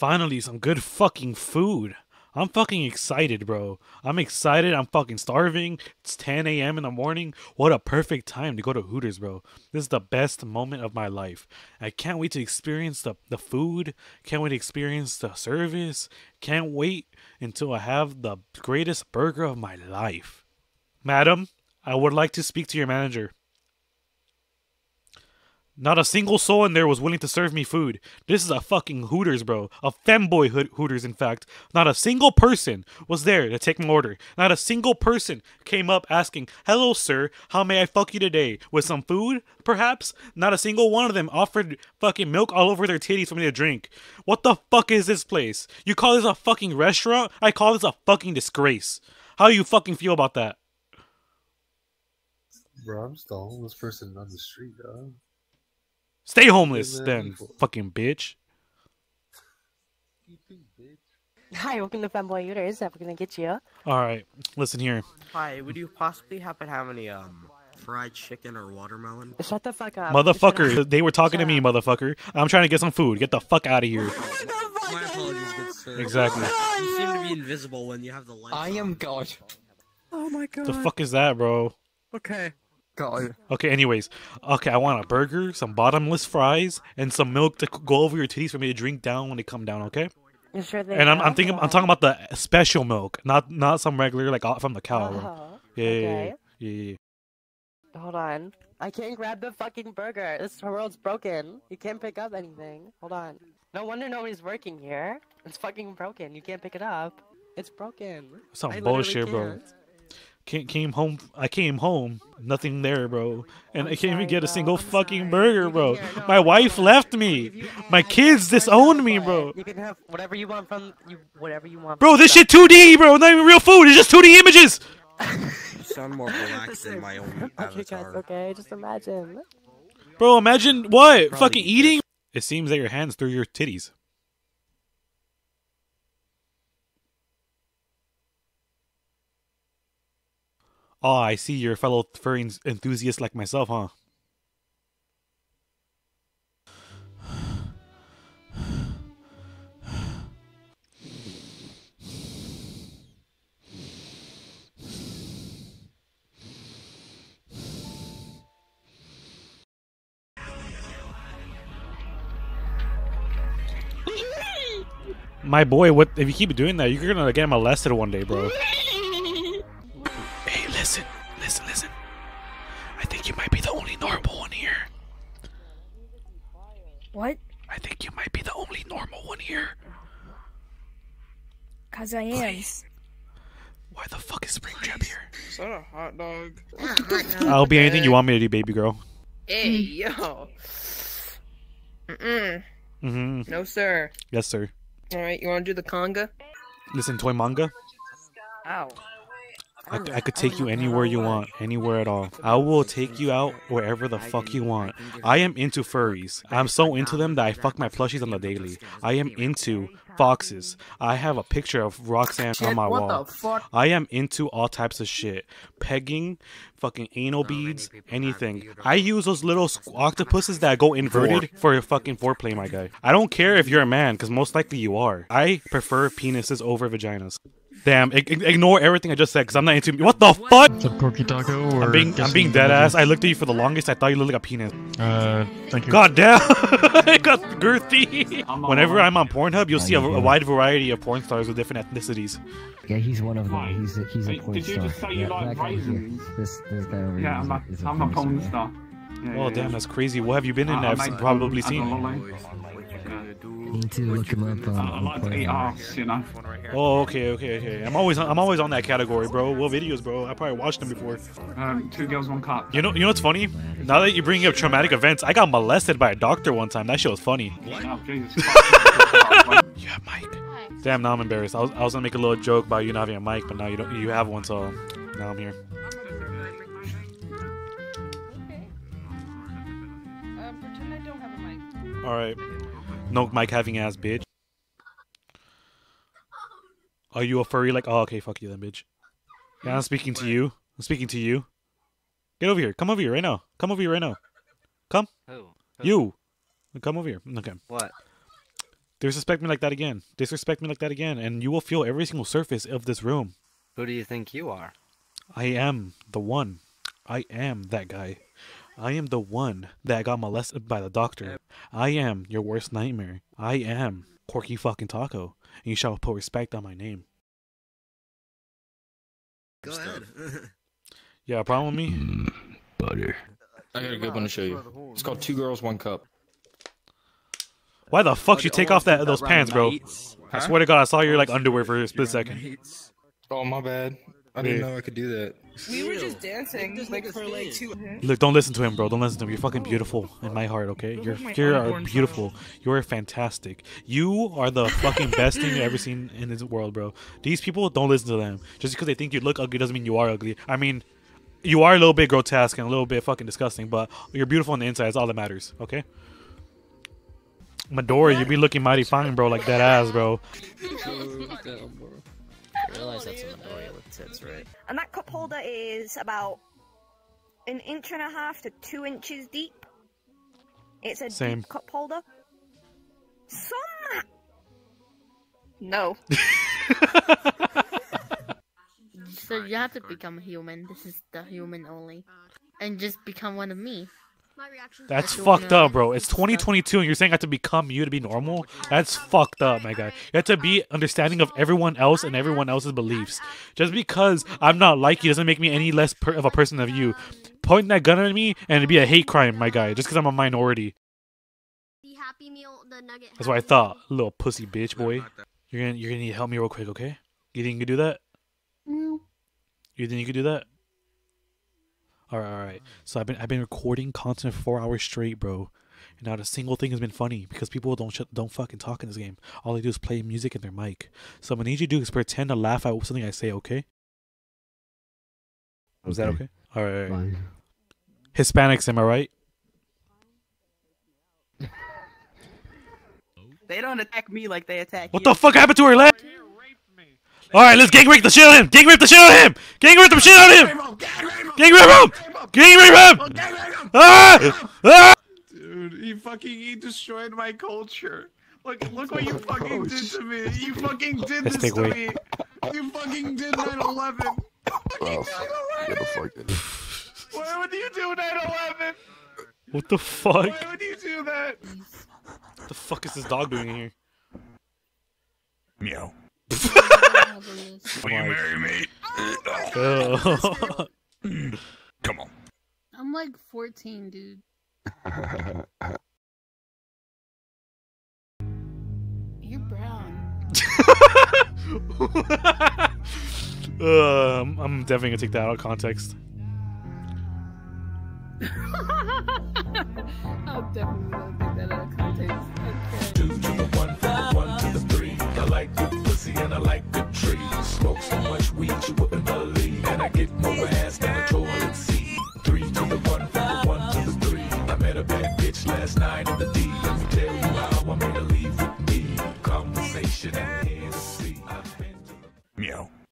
Finally, some good fucking food. I'm fucking excited, bro. I'm excited. I'm fucking starving. It's 10 a.m. in the morning. What a perfect time to go to Hooters, bro. This is the best moment of my life. I can't wait to experience the, the food. Can't wait to experience the service. Can't wait until I have the greatest burger of my life. Madam, I would like to speak to your manager. Not a single soul in there was willing to serve me food. This is a fucking Hooters, bro. A femboy Hooters, in fact. Not a single person was there to take my order. Not a single person came up asking, Hello, sir, how may I fuck you today? With some food, perhaps? Not a single one of them offered fucking milk all over their titties for me to drink. What the fuck is this place? You call this a fucking restaurant? I call this a fucking disgrace. How do you fucking feel about that? Bro, I'm a homeless person on the street, dog. Stay homeless, man, then, fucking bitch. Hi, welcome to Femboy Hooters. How we gonna get you? All right, listen here. Hi, would you possibly happen to have any um fried chicken or watermelon? Shut the fuck up. Motherfucker, they were talking to me, up. motherfucker. I'm trying to get some food. Get the fuck out of here. My apologies, good sir. Exactly. You seem to be invisible when you have the lights. I am God. Oh my God. The fuck is that, bro? Okay. God. Okay, anyways. Okay, I want a burger, some bottomless fries, and some milk to go over your titties for me to drink down when they come down, okay? You sure they And I'm, I'm have thinking I'm talking about the special milk, not not some regular like uh, from the cow. bro. Oh, Yeah, yeah, okay. yeah, yeah, yeah. Hold on. I can't grab the fucking burger. This world's broken. You can't pick up anything. Hold on. No wonder nobody's working here. It's fucking broken. You can't pick it up. It's broken. Some I bullshit, bro. can't. Came, came home. I came home. Nothing there, bro. And I can't even sorry, get a single I'm fucking sorry. burger, bro. hear- no, My hold wife on. left I'll me. My I- kids disowned me, bro. You can have whatever you want from you. Whatever you want. Bro, this the shit 2D, bro. Not even real food. It's just 2D images. You sound more relaxed than my own Okay, guys. avatar. Okay, just imagine. Bro, imagine what? Probably Fucking eating? It seems that your hands through your titties. Oh, I see you're a fellow furry enthusiast like myself, huh? My boy, what if you keep doing that, you're gonna get molested one day, bro. What? I think you might be the only normal one here. Cause I am. Please. Why the fuck is Spring Springtrap here? Is that a hot dog? I'll be anything you want me to do, baby girl. Hey, yo. Mm-mm. Mm-hmm. No, sir. Yes, sir. All right, you want to do the conga? Listen, toy manga. Ow. I, I could take you anywhere you want, anywhere at all. I will take you out wherever the fuck you want. I am into furries. I'm so into them that I fuck my plushies on the daily. I am into foxes. I have a picture of Roxanne on my wall. I am into all types of shit. Pegging, fucking anal beads, anything. I use those little octopuses that go inverted for your fucking foreplay, my guy. I don't care if you're a man, because most likely you are. I prefer penises over vaginas. Damn, ig- ig- ignore everything I just said, because I'm not into. What the fuck? Is that Porky Taco or I'm being, I'm being dead ass. I looked at you for the longest. I thought you looked like a penis. Uh, thank you. God damn, it got girthy. Whenever I'm on Pornhub, you'll see a, a wide variety of porn stars with different ethnicities. Yeah, he's one of them. He's a, he's a Hey, porn did you just say you yeah, like that guy here. raisins? This this guy over Yeah, here. I'm a, is I'm a porn star. Yeah, Oh yeah, damn, yeah. that's crazy. What have you been in? I- I I've probably seen. Lolly. You need to look him up on, I, I on like to eat ass, you know. Oh, okay, okay, okay. I'm always, on, I'm always on that category, bro. What videos, bro? I probably watched them before. Um, two girls, one cop. You know, you know what's funny? Now that you bring up traumatic events, I got molested by a doctor one time. That shit was funny. Oh, Jesus. You have mic. Damn, now I'm embarrassed. I was, I was gonna make a little joke about you not having a mic, but now you don't. You have one, so now I'm here. Um, pretend I don't have a mic. All right. No mic having ass, bitch. Are you a furry? Like, oh, okay, fuck you then, bitch. Yeah, I'm speaking to you. I'm speaking to you. Get over here. Come over here right now. Come over here right now. Come. Who? You. Come over here. Okay. What? Disrespect me like that again. Disrespect me like that again, and you will feel every single surface of this room. Who do you think you are? I am the one. I am that guy. I am the one that got molested by the doctor. I am your worst nightmare. I am Corky fucking Taco. And you shall put respect on my name. Go ahead. Yeah, problem with me? Mm, butter. I got a good one to show you. It's called Two Girls, One Cup. Why the fuck you take off that those pants, bro? I swear to God, I saw your like underwear for a split second. Oh, my bad. I didn't know I could do that. We were just dancing like for like two. Look, don't listen to him, bro. Don't listen to him. You're fucking beautiful in my heart, okay? You're you are beautiful. You are fantastic. You are the fucking best thing you've ever seen in this world, bro. These people don't listen to them. Just because they think you look ugly doesn't mean you are ugly. I mean, you are a little bit grotesque and a little bit fucking disgusting, but you're beautiful on the inside. That's all that matters, okay? Midori, you be looking mighty fine, bro, like that ass, bro. I realize that's a Midoriya with tits, right? And that cup holder is about an inch and a half to two inches deep. It's a Same. deep cup holder. Some No. So you have to become a human. This is the human only. And just become one of me. That's fucked up, bro. It's 2022 and you're saying I have to become you to be normal? That's fucked up, my guy. You have to be understanding of everyone else and everyone else's beliefs. Just because I'm not like you doesn't make me any less per- of a person of you. Pointing that gun at me and it'd be a hate crime, my guy, just because I'm a minority. The Happy Meal, the nugget. That's what I thought. Little pussy bitch boy. You're gonna you're gonna need to help me real quick, okay? You think you can do that? No. You think you could do that? All right, all right. So I've been I've been recording content for four hours straight, bro. And not a single thing has been funny because people don't shut, don't fucking talk in this game. All they do is play music in their mic. So what I need you to do is pretend to laugh at something I say. Okay? Is that okay? All right. all right. Hispanics, am I right? They don't attack me like they attack What you. the fuck happened to her leg? All right, let's gang rape the shit out of him. Gang rape the shit out of him. Gang rape the shit out of him. Gang rape him. Gang rape him. Ah! Ah! Dude, he fucking he destroyed my culture. Look, look what you fucking did to me. You fucking did this to me. You fucking did 9/11. Oh, get the fuck in. Why would you do 9/11? What the fuck? Why would you do that? What the fuck is this dog doing here? Meow. Will you marry me? Oh. Come on. I'm like 14, dude. You're brown. Uh, I'm- I'm definitely gonna take that out of context. I'll definitely gonna take that out of context. Two to the one, from the one to the three. I like good pussy and I like good trees. Smoke so much weed you